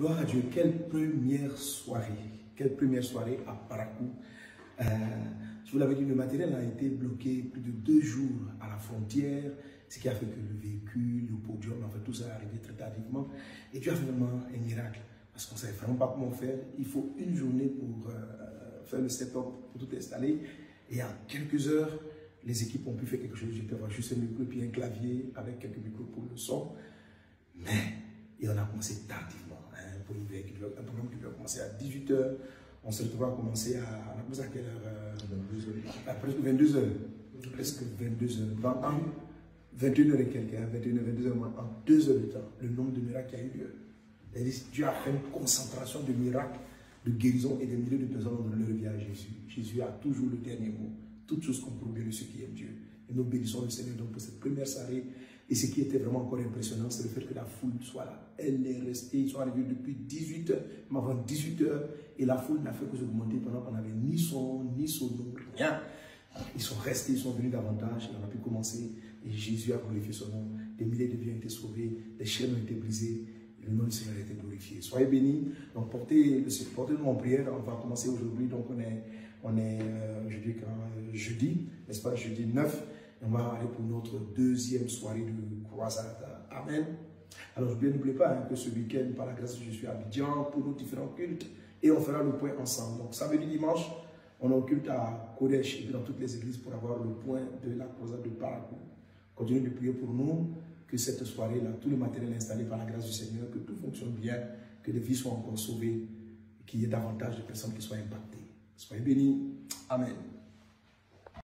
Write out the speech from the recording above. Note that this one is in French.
Gloire à Dieu. Quelle première soirée. Quelle première soirée à Parakou. Euh, je vous l'avais dit, le matériel a été bloqué plus de deux jours à la frontière, ce qui a fait que le véhicule, le podium, en tout ça est arrivé très tardivement. Et Dieu a vraiment un miracle. Parce qu'on ne savait vraiment pas comment faire. Il faut une journée pour euh, faire le setup, pour tout installer. Et en quelques heures, les équipes ont pu faire quelque chose. Pu avoir juste un micro et puis un clavier avec quelques micros pour le son. Mais, et on a commencé tardivement. Un programme qui doit commencer à 18h. On se retrouve à commencer à, on a commencé à quelle heure euh, à presque 22h. Presque 22h. Dans un, 21h et quelques, hein, 21h, 22h, en deux heures de temps, le nombre de miracles qui a eu lieu. Dieu a fait une concentration de miracles, de guérison et des milliers de personnes ont donné leur vie à Jésus. Jésus a toujours le dernier mot. Toutes choses qu'on bien de ceux qui aiment Dieu. Et nous bénissons le Seigneur donc pour cette première soirée. Et ce qui était vraiment encore impressionnant, c'est le fait que la foule soit là. Elle est restée, ils sont arrivés depuis 18h, mais avant 18h, et la foule n'a fait que s'augmenter pendant qu'on n'avait ni son, ni son nom, rien. Ils sont restés, ils sont venus davantage, et on a pu commencer. Et Jésus a glorifié son nom. Des milliers de vies ont été sauvées, des chaînes ont été brisées, le nom du Seigneur a été glorifié. Soyez bénis. Donc portez, portez-nous en prière. On va commencer aujourd'hui. Donc on est, on est euh, jeudi, jeudi n'est-ce pas, jeudi 9. Et on va aller pour notre deuxième soirée de croisade. Amen. Alors, bien n'oubliez pas hein, que ce week-end, par la grâce de Dieu, je suis à Abidjan pour nos différents cultes et on fera le point ensemble. Donc, samedi, dimanche, on un culte à Kodesh et dans toutes les églises pour avoir le point de la croisade de Parakou. Continuez de prier pour nous, que cette soirée-là, tout le matériel installé par la grâce du Seigneur, que tout fonctionne bien, que les vies soient encore sauvées, qu'il y ait davantage de personnes qui soient impactées. Soyez bénis. Amen.